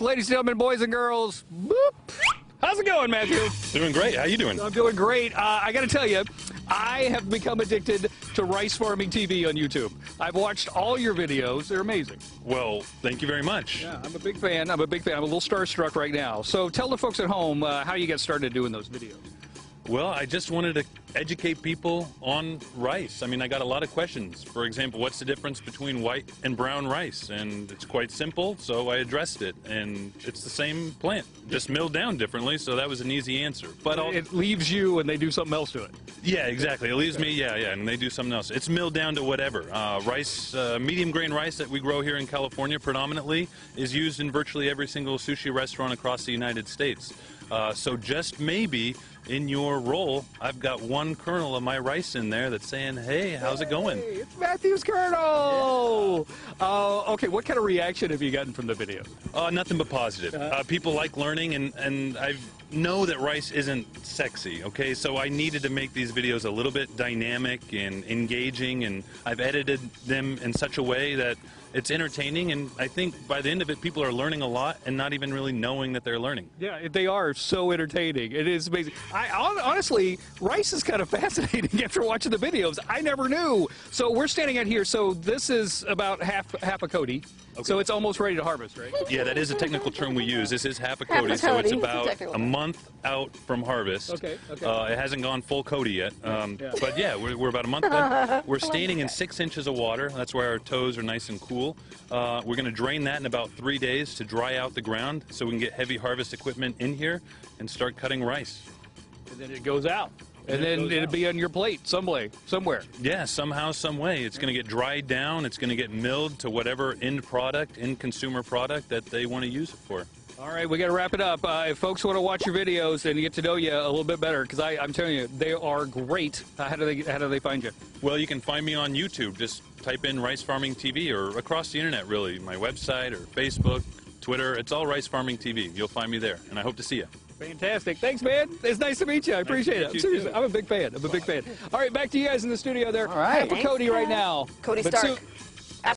Ladies and gentlemen, boys and girls, boop. How's it going, Matthew? Doing great. How you doing? I'm doing great. Uh, I got to tell you, I have become addicted to rice farming TV on YouTube. I've watched all your videos. They're amazing. Well, thank you very much. Yeah, I'm a big fan. I'm a big fan. I'm a little starstruck right now. So tell the folks at home uh, how you got started doing those videos. Well, I just wanted to educate people on rice. I mean, I got a lot of questions. For example, what's the difference between white and brown rice? And it's quite simple, so I addressed it. And it's the same plant, just milled down differently, so that was an easy answer. But I'll, it leaves you and they do something else to it. Yeah, exactly. It leaves me, yeah, yeah, and they do something else. It's milled down to whatever. Uh, rice, uh, medium grain rice that we grow here in California predominantly is used in virtually every single sushi restaurant across the United States. Uh, so just maybe in your roll, I've got one kernel of my rice in there that's saying, hey, how's it going? Hey, it's Matthew's kernel! Yeah. Uh, okay, what kind of reaction have you gotten from the video? Uh, nothing but positive. Uh-huh. Uh, people like learning, and, and I know that rice isn't sexy, okay? So I needed to make these videos a little bit dynamic and engaging, and I've edited them in such a way that it's entertaining, and I think by the end of it, people are learning a lot and not even really knowing that they're learning. Yeah, they are so entertaining. It is amazing. I honestly, rice is kind of fascinating after watching the videos. I never knew. So we're standing out here. So this is about half half a Cody. Okay. So it's almost ready to harvest, right? Yeah, that is a technical term we use. This is half a Cody, so it's about a, a month out from harvest. Okay, okay. Uh, it hasn't gone full Cody yet. Um, yeah. But yeah, we're, we're about a month out. We're standing in six inches of water. That's where our toes are nice and cool. Uh, we're going to drain that in about three days to dry out the ground so we can get heavy harvest equipment in here and start cutting rice. And then it goes out. And then it'll be on your plate some way, somewhere. Yeah, somehow, some way. It's going to get dried down. It's going to get milled to whatever end product, end consumer product that they want to use it for. All right, we got to wrap it up. Uh, if folks want to watch your videos and get to know you a little bit better, because I'm telling you, they are great. Uh, how do they how do they find you? Well, you can find me on YouTube. Just type in Rice Farming TV or across the internet, really. My website or Facebook, Twitter. It's all Rice Farming TV. You'll find me there, and I hope to see you. Fantastic. Thanks, man. It's nice to meet you. I appreciate nice it. Seriously, too. I'm a big fan. I'm a big fan. All right, back to you guys in the studio there. All right. Cody right now. Cody Stark.